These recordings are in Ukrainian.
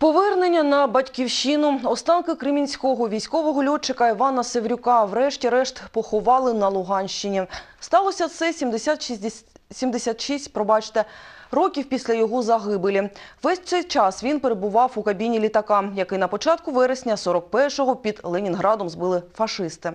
Повернення на батьківщину. Останки кремінського військового льотчика Івана Севрюка врешті-решт поховали на Луганщині. Сталося це 76, 76 пробачте, років після його загибелі. Весь цей час він перебував у кабіні літака, який на початку вересня 41-го під Ленінградом збили фашисти.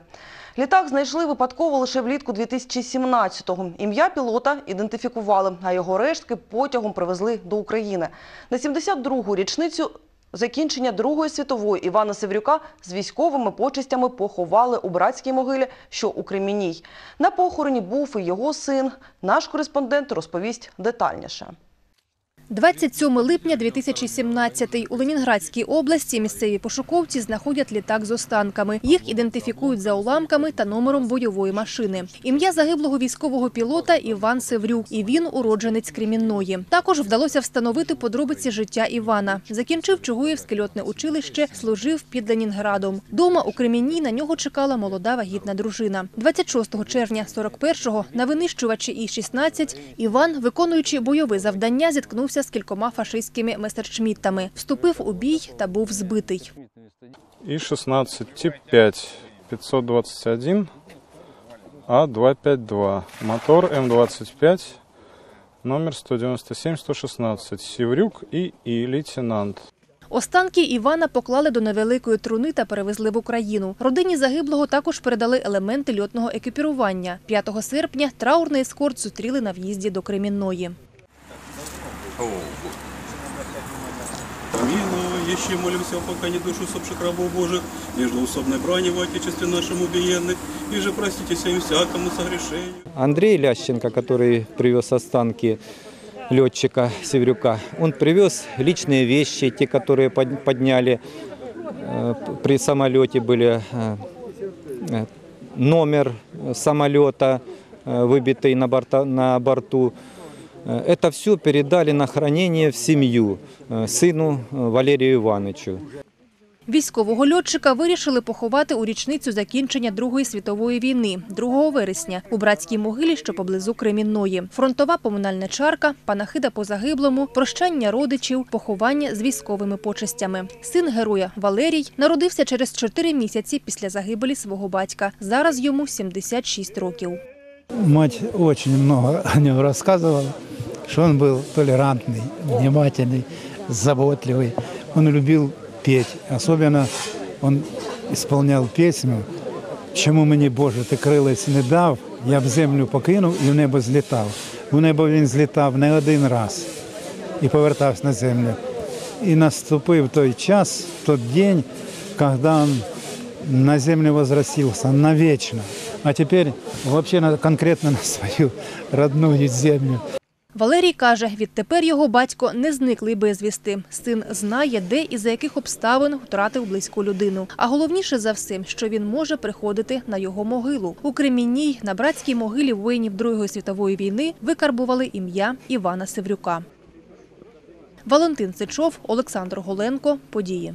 Літак знайшли випадково лише влітку 2017-го. Ім'я пілота ідентифікували, а його рештки потягом привезли до України. На 72-гу річницю закінчення Другої світової Івана Севрюка з військовими почестями поховали у братській могилі, що у Кремінній. На похороні був і його син. Наш кореспондент розповість детальніше. 27 липня 2017 у Ленінградській області місцеві пошуковці знаходять літак з останками. Їх ідентифікують за уламками та номером бойової машини. Ім'я загиблого військового пілота Іван Севрюк, і він уродженець Кремінної. Також вдалося встановити подробиці життя Івана. Закінчив Чугуївське льотне училище, служив під Ленінградом. Дома у Кремінній на нього чекала молода вагітна дружина. 26 червня 41-го на винищувачі І-16 Іван, виконуючи бойове завдання, зіткнувся з кількома фашистськими месерчміттами. Вступив у бій та був збитий. И-16, тип 5, 521, А252. Мотор М25, номер 197-116. Севрюк и, и лейтенант. Останки Івана поклали до невеликої труни та перевезли в Україну. Родині загиблого також передали елементи льотного екіпірування. 5 серпня траурний ескорт зустріли на в'їзді до Кремінної. Помилуй, еще молимся, пока не душу усопших рабов Божих, междуусобной брани в Отечестве нашем убиенных, и же простите сей всякому согрешению. Андрей Лященко, который привез останки летчика Севрюка, он привез личные вещи, те, которые под- подняли э, при самолете, были э, э, номер самолета, выбитый на, борта, на борту. Э, Это все передали на хранение в семью э, сыну э, Валерию Ивановичу. Військового льотчика вирішили поховати у річницю закінчення Другої світової війни, 2 вересня, у братській могилі, що поблизу Кремінної. Фронтова поминальна чарка, панахида по загиблому, прощання родичів, поховання з військовими почестями. Син героя Валерій народився через 4 місяці після загибелі свого батька. Зараз йому 76 років. Мать очень много о нем рассказывала, что он был толерантный, внимательный, заботливый. Он любил петь. Особенно он исполнял песню «Чому мені, Боже, ти крилець не дав, я б землю покинув і в небо злітав». У небо він злітав не один раз і повертався на землю. І наступив той час, той день, когда он на землю возвратился навечно. А теперь вообще на- конкретно на свою родную землю. Валерій каже, відтепер його батько не зниклий безвісти. Син знає, де і за яких обставин втратив близьку людину. А головніше за все, що він може приходити на його могилу. У Кремінній на братській могилі воїнів Другої світової війни викарбували ім'я Івана Севрюка. Валентин Сичов, Олександр Голенко. Події.